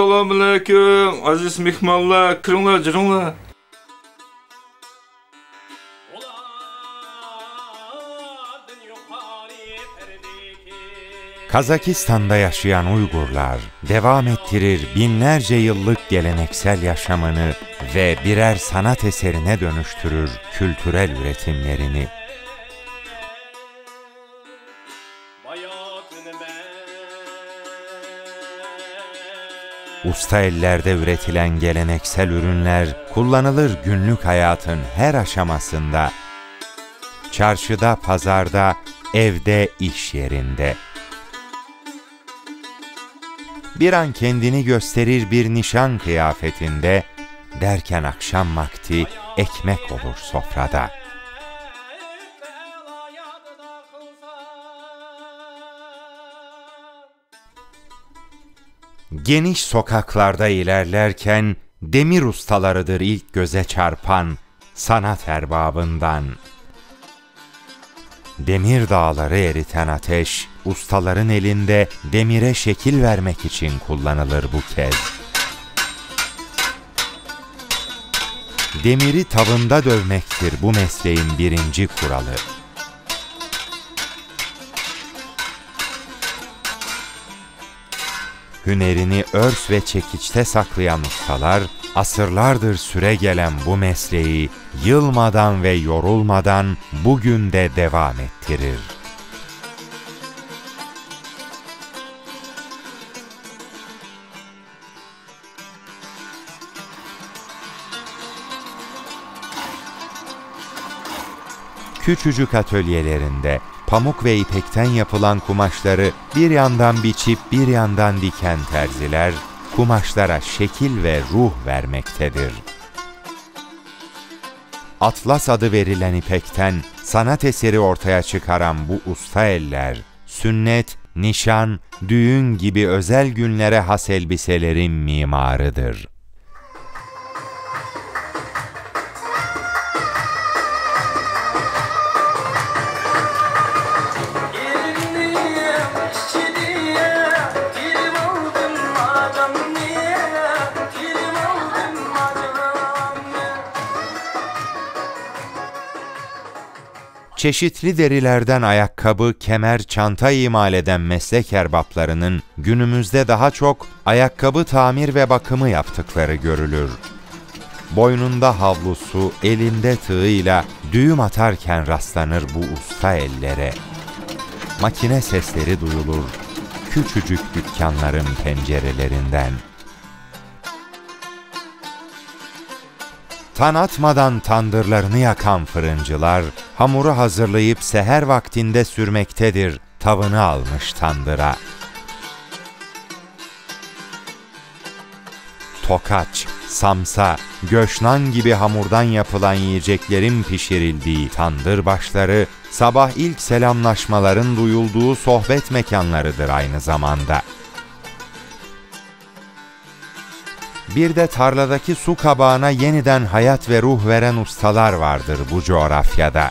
O, assalomu alaykum, aziz mehmonlar, kiringlar, jiringlar. Kazakistan'da yaşayan Uygurlar devam ettirir binlerce yıllık geleneksel yaşamını ve birer sanat eserine dönüştürür kültürel üretimlerini. Usta ellerde üretilen geleneksel ürünler kullanılır günlük hayatın her aşamasında. Çarşıda, pazarda, evde, iş yerinde. Bir an kendini gösterir bir nişan kıyafetinde, derken akşam vakti ekmek olur sofrada. Geniş sokaklarda ilerlerken demir ustalarıdır ilk göze çarpan sanat erbabından. Demir dağları eriten ateş, ustaların elinde demire şekil vermek için kullanılır bu kez. Demiri tavında dövmektir bu mesleğin birinci kuralı. Hünerini örs ve çekiçte saklayan ustalar, asırlardır süre gelen bu mesleği yılmadan ve yorulmadan bugün de devam ettirir. Küçücük atölyelerinde pamuk ve ipekten yapılan kumaşları bir yandan biçip bir yandan diken terziler, kumaşlara şekil ve ruh vermektedir. Atlas adı verilen ipekten sanat eseri ortaya çıkaran bu usta eller, sünnet, nişan, düğün gibi özel günlere has elbiselerin mimarıdır. Çeşitli derilerden ayakkabı, kemer, çanta imal eden meslek erbaplarının günümüzde daha çok ayakkabı tamir ve bakımı yaptıkları görülür. Boynunda havlusu, elinde tığıyla düğüm atarken rastlanır bu usta ellere. Makine sesleri duyulur küçücük dükkanların pencerelerinden.'' Tan atmadan tandırlarını yakan fırıncılar, hamuru hazırlayıp seher vaktinde sürmektedir, tavını almış tandıra. Tokaç, samsa, göşnan gibi hamurdan yapılan yiyeceklerin pişirildiği tandır başları, sabah ilk selamlaşmaların duyulduğu sohbet mekanlarıdır aynı zamanda.'' Bir de tarladaki su kabağına yeniden hayat ve ruh veren ustalar vardır bu coğrafyada.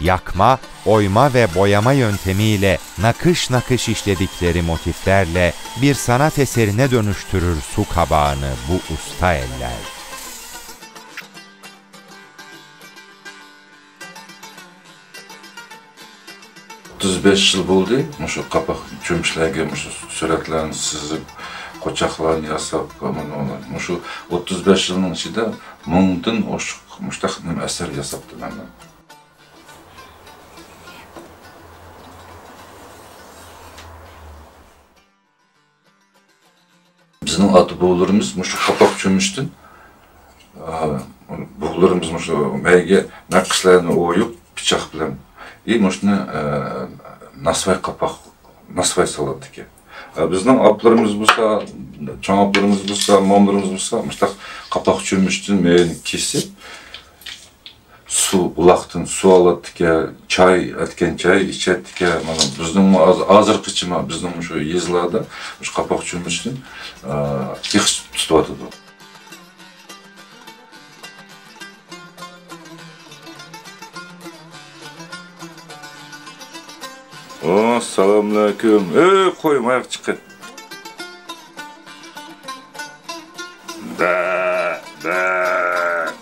Yakma, oyma ve boyama yöntemiyle nakış nakış işledikleri motiflerle bir sanat eserine dönüştürür su kabağını bu usta eller. 35 yil bo'ldi. Shu qapoq cho'mishlarga shu suratlarni chizib qochoqlarni yasab shu 35 yilning ichida mingdan oshiq mushtaq asar yasabdi mana bizning ota bobolarimiz shu qapoq cho'mishdan bobolarimiz shu mayga naqshlarni o'yib pichoq bilan и можно насвай қапақ насвай салады екен біздің апларымыз болса чоң апларымыз болса момларымыз болса мыштақ қапақ чөміштен мені кесіп су бұлақтан су алады екен чай әткен чай ішеді екен mana біздің азырқычыма біздің езларда ушу қапақ чөміштен их тұтып жатады Assalamu alaykum. Ey, koyma ayak çıkın. Da, da.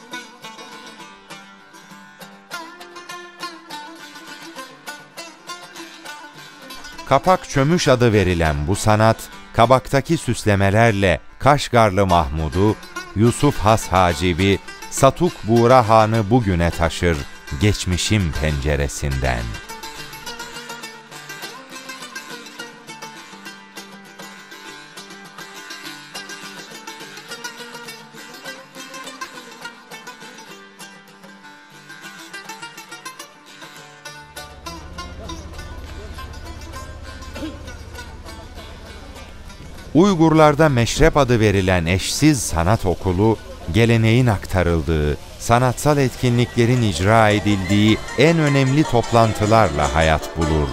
Kapak çömüş adı verilen bu sanat, kabaktaki süslemelerle Kaşgarlı Mahmud'u, Yusuf Has Hacibi, Satuk Buğra Han'ı bugüne taşır geçmişim penceresinden. Uygurlarda meşrep adı verilen eşsiz sanat okulu, geleneğin aktarıldığı, sanatsal etkinliklerin icra edildiği en önemli toplantılarla hayat bulur.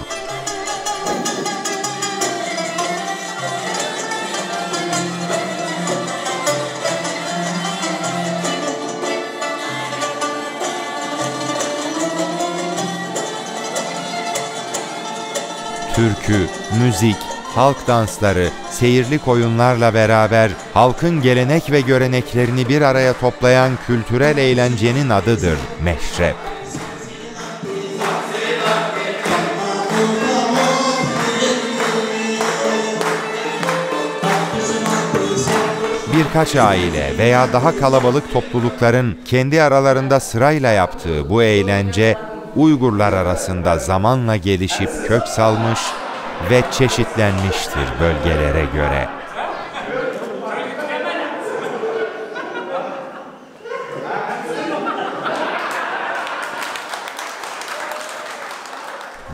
Türkü, müzik, halk dansları, seyirlik oyunlarla beraber halkın gelenek ve göreneklerini bir araya toplayan kültürel eğlencenin adıdır meşrep. Birkaç aile veya daha kalabalık toplulukların kendi aralarında sırayla yaptığı bu eğlence Uygurlar arasında zamanla gelişip kök salmış ve çeşitlenmiştir bölgelere göre.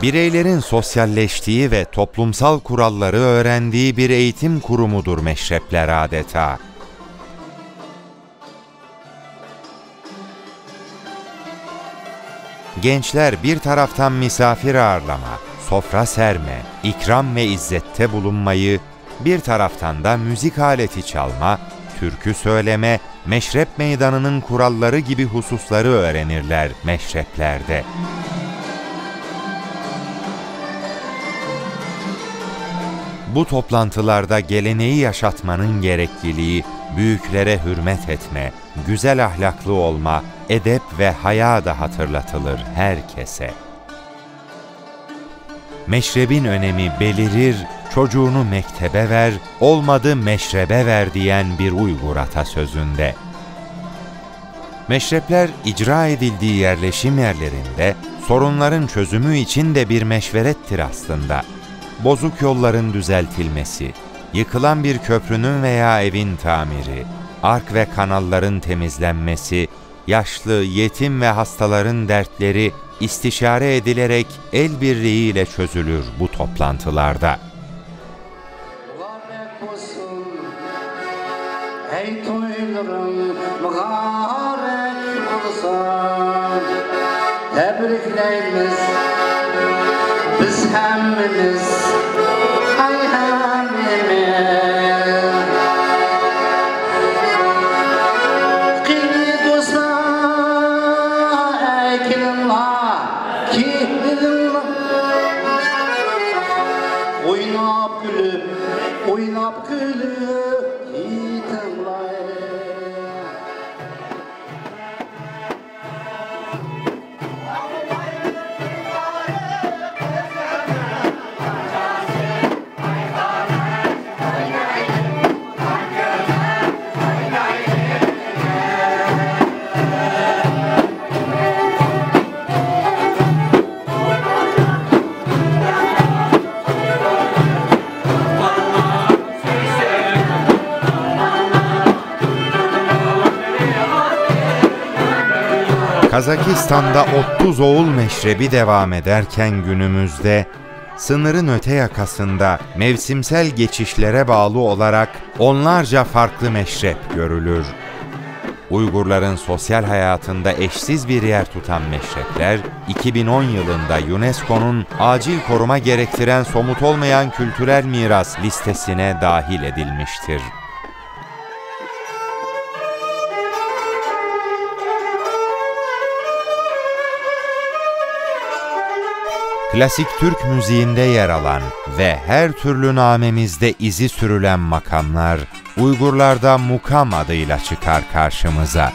Bireylerin sosyalleştiği ve toplumsal kuralları öğrendiği bir eğitim kurumudur meşrepler adeta. Gençler bir taraftan misafir ağırlama, sofra serme, ikram ve izzette bulunmayı, bir taraftan da müzik aleti çalma, türkü söyleme, meşrep meydanının kuralları gibi hususları öğrenirler meşreplerde. Bu toplantılarda geleneği yaşatmanın gerekliliği, büyüklere hürmet etme, güzel ahlaklı olma, edep ve haya da hatırlatılır herkese. Meşrebin önemi belirir, çocuğunu mektebe ver, olmadı meşrebe ver diyen bir Uygur atasözünde. Meşrepler icra edildiği yerleşim yerlerinde sorunların çözümü için de bir meşverettir aslında. Bozuk yolların düzeltilmesi, yıkılan bir köprünün veya evin tamiri, ark ve kanalların temizlenmesi, yaşlı, yetim ve hastaların dertleri istişare edilerek el birliğiyle çözülür bu toplantılarda. Tebrikleyimiz biz hemmimiz Kazakistan'da Ottuz Oğul Meşrebi devam ederken günümüzde sınırın öte yakasında mevsimsel geçişlere bağlı olarak onlarca farklı meşrep görülür. Uygurların sosyal hayatında eşsiz bir yer tutan meşrepler, 2010 yılında UNESCO'nun acil koruma gerektiren somut olmayan kültürel miras listesine dahil edilmiştir. Klasik Türk müziğinde yer alan ve her türlü namemizde izi sürülen makamlar, Uygurlarda mukam adıyla çıkar karşımıza.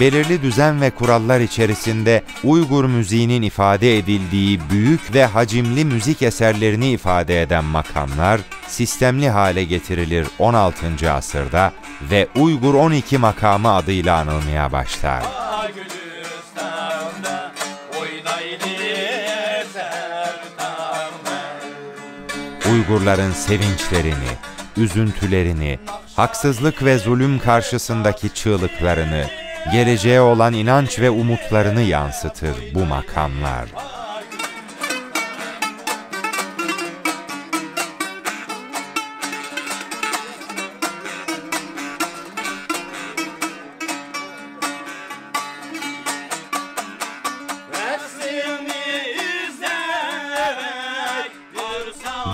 belirli düzen ve kurallar içerisinde Uygur müziğinin ifade edildiği büyük ve hacimli müzik eserlerini ifade eden makamlar sistemli hale getirilir 16. asırda ve Uygur 12 makamı adıyla anılmaya başlar. Uygurların sevinçlerini, üzüntülerini, haksızlık ve zulüm karşısındaki çığlıklarını, geleceğe olan inanç ve umutlarını yansıtır bu makamlar.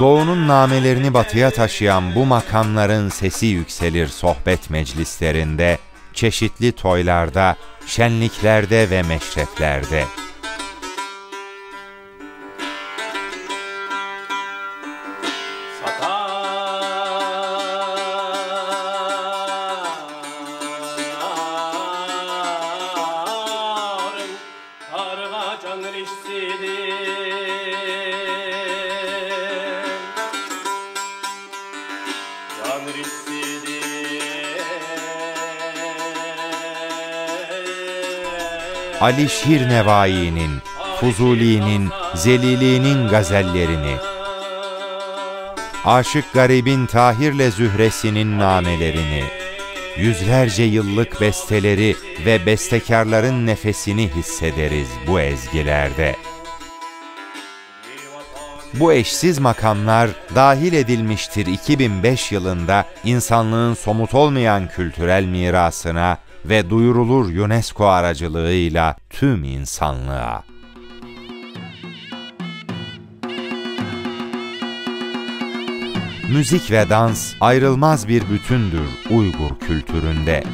Doğunun namelerini batıya taşıyan bu makamların sesi yükselir sohbet meclislerinde, çeşitli toylarda, şenliklerde ve meşreflerde. Ali Şir Nevai'nin, Fuzuli'nin, Zelili'nin gazellerini, Aşık Garib'in Tahir'le Zühresinin namelerini, yüzlerce yıllık besteleri ve bestekarların nefesini hissederiz bu ezgilerde. Bu eşsiz makamlar dahil edilmiştir 2005 yılında insanlığın somut olmayan kültürel mirasına ve duyurulur UNESCO aracılığıyla tüm insanlığa. Müzik ve dans ayrılmaz bir bütündür Uygur kültüründe.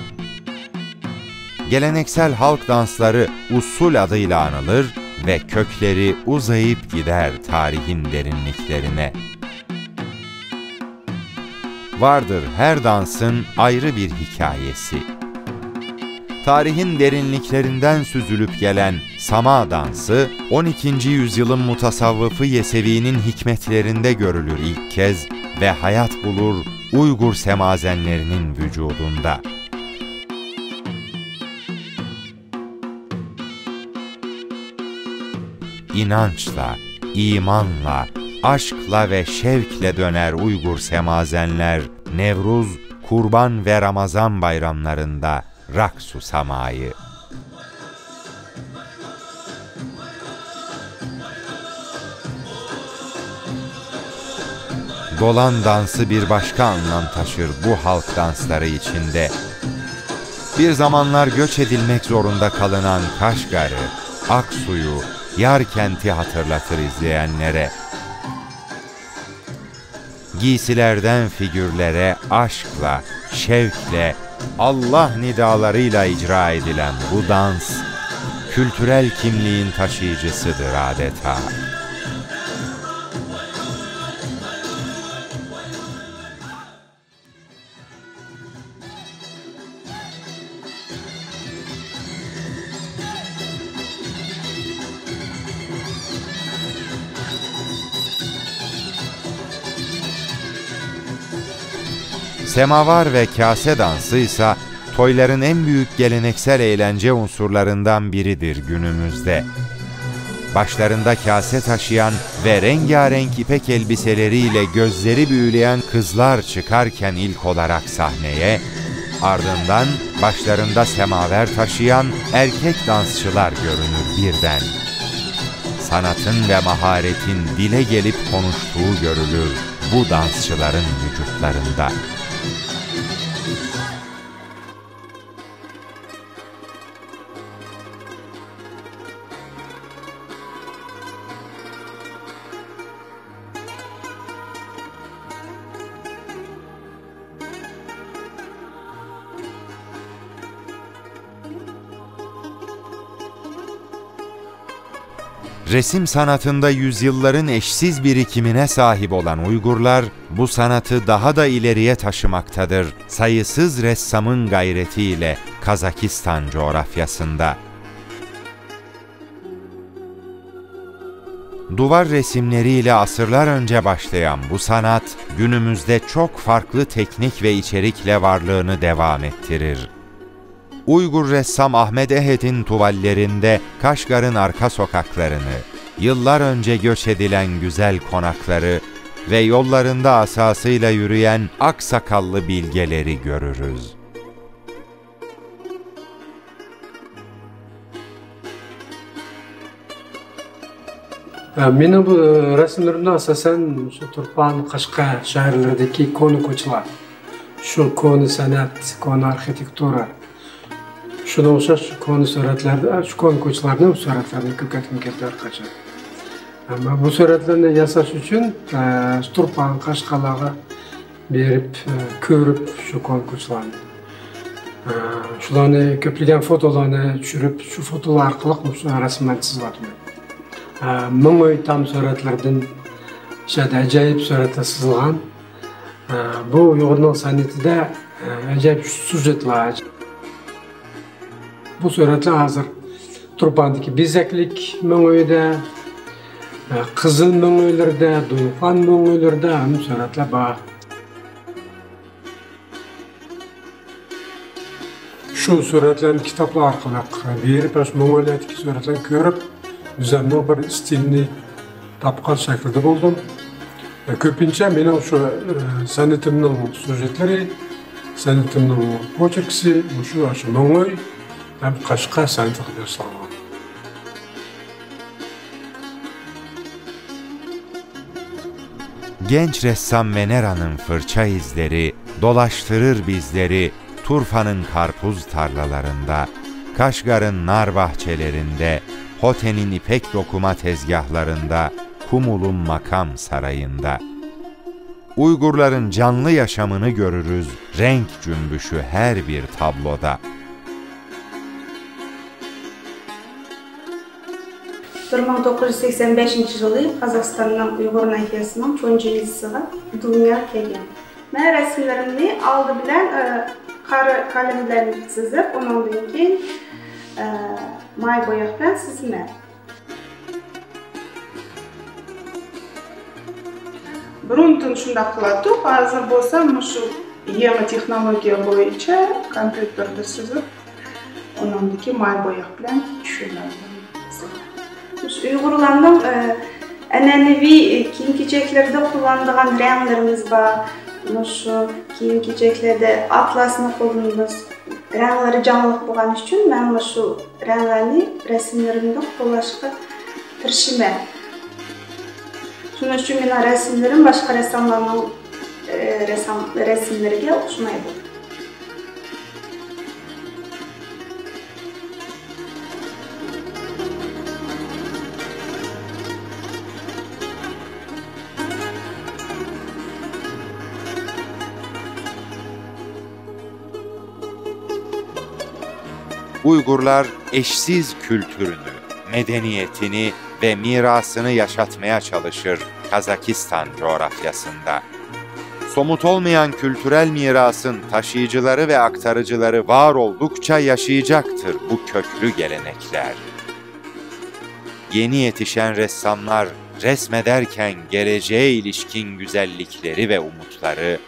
Geleneksel halk dansları usul adıyla anılır ve kökleri uzayıp gider tarihin derinliklerine. Vardır her dansın ayrı bir hikayesi tarihin derinliklerinden süzülüp gelen Sama dansı, 12. yüzyılın mutasavvıfı Yesevi'nin hikmetlerinde görülür ilk kez ve hayat bulur Uygur semazenlerinin vücudunda. İnançla, imanla, aşkla ve şevkle döner Uygur semazenler Nevruz, Kurban ve Ramazan bayramlarında raksu samayı. Dolan dansı bir başka anlam taşır bu halk dansları içinde. Bir zamanlar göç edilmek zorunda kalınan Kaşgar'ı, Aksu'yu, Yarkent'i hatırlatır izleyenlere. Giysilerden figürlere aşkla, şevkle, Allah nidalarıyla icra edilen bu dans, kültürel kimliğin taşıyıcısıdır adeta. Semavar ve kase dansı ise toyların en büyük geleneksel eğlence unsurlarından biridir günümüzde. Başlarında kase taşıyan ve rengarenk ipek elbiseleriyle gözleri büyüleyen kızlar çıkarken ilk olarak sahneye, ardından başlarında semaver taşıyan erkek dansçılar görünür birden. Sanatın ve maharetin dile gelip konuştuğu görülür bu dansçıların vücutlarında. Resim sanatında yüzyılların eşsiz birikimine sahip olan Uygurlar bu sanatı daha da ileriye taşımaktadır. Sayısız ressamın gayretiyle Kazakistan coğrafyasında. Duvar resimleriyle asırlar önce başlayan bu sanat günümüzde çok farklı teknik ve içerikle varlığını devam ettirir. Uygur ressam Ahmet Ehet'in tuvallerinde Kaşgar'ın arka sokaklarını, yıllar önce göç edilen güzel konakları ve yollarında asasıyla yürüyen aksakallı bilgeleri görürüz. Rasmlarimda asosan shu Turpan, Qashqa shaharlaridagi koni ko'chalar. Shu koni san'at, koni arxitektura. Shunga o'xshash koni suratlarda, shu koni ko'chalarni suratlarni ko'rgatim keldi orqacha. Ammo bu suratlarni yasash uchun Turpan, Qashqalarga berib, ko'rib shu koni ko'chalarni shularni ko'plagan fotolarni tushirib shu fotolar orqali rasmlarni chizyapman ming oy tam suratlardan o'sha ajoyib suratlar chizilgan bu uyg'urning san'atida ajoyib sujetlar bu suratlar hozir turpandagi bezaklik ming oyda qizil do'lqon ming oylarda ham suratlar bor shu suratlarni kitoblar orqali berib oylardagi suratlarni ko'rib o'zimni bir stilni topgan shaklda bo'ldim ko'pincha mening shu san'atimning syujetlari san'atimning pocherkisi shu shu qashqa san'ati qilib yasalgan Genç ressam Venera'nın fırça izleri dolaştırır bizleri Turfa'nın karpuz tarlalarında, Kaşgar'ın nar bahçelerinde, Hote'nin ipek dokuma tezgahlarında, Kumul'un makam sarayında. Uygurların canlı yaşamını görürüz, renk cümbüşü her bir tabloda. 1985 жылы Қазақстанның ұйғыр нәхиясының Чонжелисіға дүния келген. Мен рәсімдерімді алды білән қары қалемдерін сызып, онан кейін май бояқпен сызымын. бұрын түн шындап қылатып азыр болса мұшу еңі технология бойынша компьютерді сүзіп онан кейін май бояқ білән түшінеді tushiradi uyg'urlarning an'anaviy kiyim kechaklarda kullanadigan ranglarimiz bor shu kiyim kechaklarda atlasni qo'llaymiz ranglari jonliq bo'lgani uchun man shu ranglarni rasmlarimda qo'llashga tirishaman shuning uchun meni rasmlarim boshqa rassomlarning rasmlariga o'xshamaydi Uygurlar eşsiz kültürünü, medeniyetini ve mirasını yaşatmaya çalışır Kazakistan coğrafyasında. Somut olmayan kültürel mirasın taşıyıcıları ve aktarıcıları var oldukça yaşayacaktır bu köklü gelenekler. Yeni yetişen ressamlar resmederken geleceğe ilişkin güzellikleri ve umutları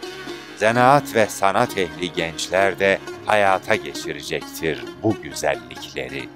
zanaat ve sanat ehli gençler de hayata geçirecektir bu güzellikleri.